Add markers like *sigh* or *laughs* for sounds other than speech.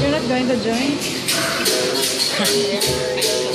You're not going to join? *laughs*